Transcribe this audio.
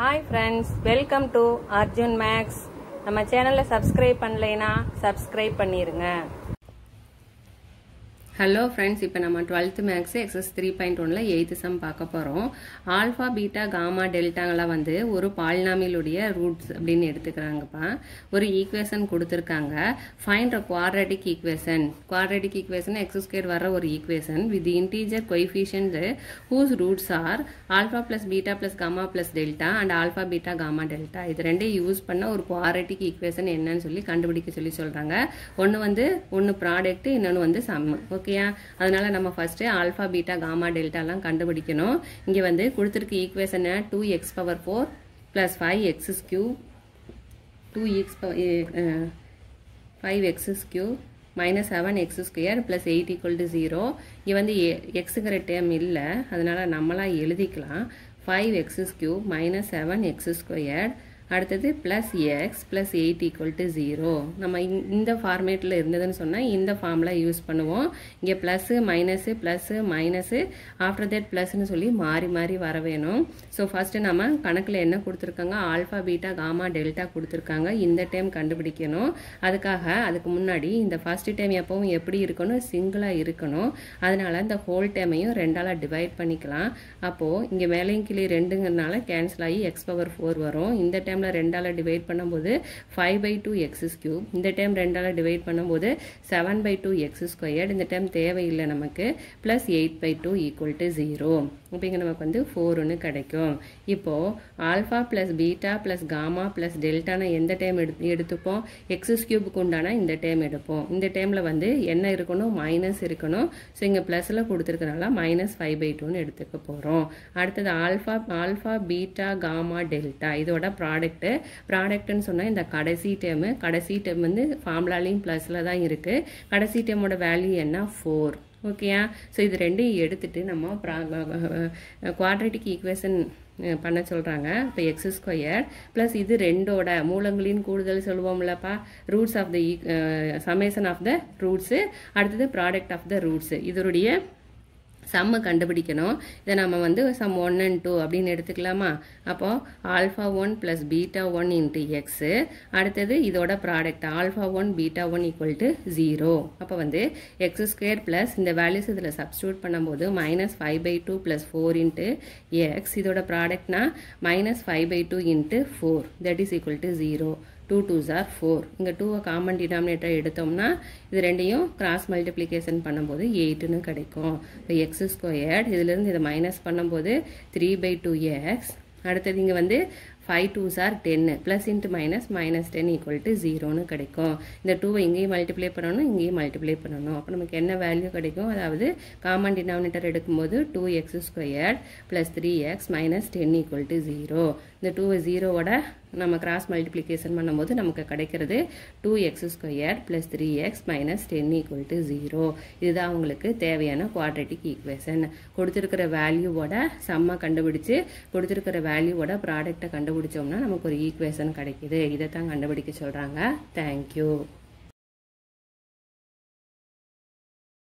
Hi friends welcome to Arjun maths நம்ம சேனலை subscribe பண்ணலைன்னா சப்ஸ்கிரைப் பண்ணிடுங்க ஹலோ ஃப்ரெண்ட்ஸ் இப்போ நம்ம twelfth maths exercise three point ஒனில் எயித்து சம் பார்க்க போகிறோம் ஆல்ஃபா பீட்டா காமா டெல்டாங்கெல்லாம் வந்து ஒரு பால்நாமியிலுடைய ரூட்ஸ் அப்படின்னு எடுத்துக்கிறாங்கப்பா. ஒரு ஈக்குவேஷன் கொடுத்துருக்காங்க. Find a quadratic equation quadratic equation x square வர ஒரு equation with integer coefficient whose roots are alpha plus beta plus gamma plus delta and alpha beta gamma delta இது ரெண்டையும் use பண்ண ஒரு குவாட்ரட்டிக் ஈக்குவேஷன் என்னன்னு சொல்லி கண்டுபிடிக்க சொல்லி சொல்கிறாங்க ஒன்று வந்து ஒன்று ப்ராடக்ட் இன்னொன்று வந்து சம் ஓகேயா அதனால நம்ம ஃபர்ஸ்ட் ஆல்ஃபா பீட்டா காமா டெல்டாலாம் கண்டுபிடிக்கணும். இங்கே வந்து கொடுத்துருக்க ஈக்குவேஷனை two x power four plus five x's cube two x five x's cube minus seven x square plus eight equal to zero இங்கே வந்து எ எக்ஸுங்கிற டேம் இல்லை. அதனால நம்மளாம் எழுதிக்கலாம். Five x's cube minus seven x square அடுத்தது plus x plus eight equal to zero நம்ம இந்த ஃபார்மேட்டில் இருந்ததுன்னு சொன்னால் இந்த ஃபார்மில் யூஸ் பண்ணுவோம். இங்கே plus minus plus minus after that ப்ளஸ்ன்னு சொல்லி மாறி மாறி வர வேணும். ஸோ ஃபஸ்ட்டு நம்ம கணக்கில் என்ன கொடுத்துருக்காங்க? ஆல்ஃபா பீட்டா காமா டெல்டா கொடுத்துருக்காங்க. இந்த டைம் கண்டுபிடிக்கணும். அதுக்காக அதுக்கு முன்னாடி இந்த ஃபஸ்ட்டு டைம் எப்பவும் எப்படி இருக்கணும்? சிங்கிளாக இருக்கணும். அதனால் இந்த ஹோல் டைமையும் ரெண்டால் டிவைட் பண்ணிக்கலாம். அப்போது இங்கே மேலையும் கீழே ரெண்டுங்கிறனால கேன்சல் ஆகி எக்ஸ் பவர் ஃபோர் வரும். இந்த டைம் டைமில் ரெண்டால் டிவைட் பண்ணும்போது five by two x cube இந்த டைம் ரெண்டால் டிவைட் பண்ணும்போது seven by two x squared இந்த டைம் தேவையில்லை நமக்கு. Plus eight by two equal to zero இப்போ நமக்கு வந்து ஃபோர் ஒன்று கிடைக்கும். இப்போது alpha plus beta plus gamma plus டெல்டானா எந்த டைம் எடு எடுத்துப்போம்? எக்ஸஸ் கியூபுக்கு உண்டான இந்த டைம் எடுப்போம். இந்த டைமில் வந்து என்ன இருக்கணும்? மைனஸ் இருக்கணும். ஸோ இங்கே ப்ளஸில் கொடுத்துருக்கனால மைனஸ் ஃபைவ் பை டூன்னு எடுத்துக்க போகிறோம் அடுத்தது alpha alpha beta gamma delta இதோட ப்ராடக்ட் ப்ராடக்ட்டு ப்ராடக்ட்னு சொன்னால் இந்த கடைசி டேமு கடைசி டேம் வந்து ஃபார்முலாலையும் ப்ளஸில் தான் இருக்குது கடைசி டேமோட வேல்யூ என்ன? ஃபோர் ஓகேயா ஸோ இது ரெண்டையும் எடுத்துட்டு நம்ம குவாட்ரேட்டிக் ஈக்குவேஷன் பண்ண சொல்கிறாங்க இப்போ எக்ஸ் ஸ்கொயர் ப்ளஸ் இது ரெண்டோட மூலங்களின் கூடுதல் சொல்லுவோம்லப்பா. Roots of the summation of the roots அடுத்தது ப்ராடக்ட் ஆஃப் த ரூட்ஸு இதனுடைய சம்மை கண்டுபிடிக்கணும். இதை நம்ம வந்து சம் ஒன் அண்ட் டூ அப்படின்னு எடுத்துக்கலாமா? அப்போ alpha one plus beta one into x அடுத்தது இதோட product alpha one beta one equal to zero அப்போ வந்து எக்ஸ் ஸ்கொயர் ப்ளஸ் இந்த வேல்யூஸ் இதில் சப்ஸ்டியூட் பண்ணும்போது minus five by two plus four into x இதோட ப்ராடக்ட்னா minus five by two into four that is equal to zero two two jar four இங்கே டூவை common denominator எடுத்தோம்னா இது ரெண்டையும் கிராஸ் மல்டிப்ளிகேஷன் பண்ணும்போது எயிட்டுன்னு கிடைக்கும். இப்போ எக்ஸ் ஸ்கொயர்ட் இதுலேருந்து இதை மைனஸ் பண்ணும்போது த்ரீ பை டூ எக்ஸ் அடுத்தது இங்கே வந்து ஃபைவ் டூ சார் டென்னு plus into minus minus ten equal to ஜீரோன்னு கிடைக்கும். இந்த டூவை இங்கேயும் மல்டிப்ளை பண்ணணும் இங்கேயும் மல்டிப்ளை பண்ணணும். அப்போ நமக்கு என்ன வேல்யூ கிடைக்கும்? அதாவது காமன் டினாமினேட்டர் எடுக்கும்போது two x square plus three x minus ten equal to zero இந்த டூவை ஜீரோவோட நம்ம கிராஸ் மல்டிப்ளிகேஷன் பண்ணும்போது நமக்கு கிடைக்கிறது two x square plus three x minus ten equal to zero இதுதான் உங்களுக்கு தேவையான குவாட்ரேட்டிக் ஈக்குவேஷன் கொடுத்துருக்கிற வேல்யூவோட சம்மை கண்டுபிடிச்சு கொடுத்துருக்கிற வேல்யூவோட ப்ராடக்டை கண்டுபிடிச்சோம்னா நமக்கு ஒரு ஈக்குவேஷன் கிடைக்கிது. இதை தான் கண்டுபிடிக்க சொல்கிறாங்க தேங்க்யூ